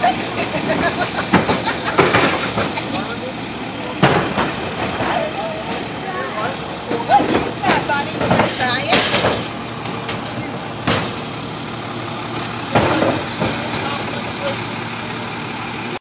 Ha ha ha ha!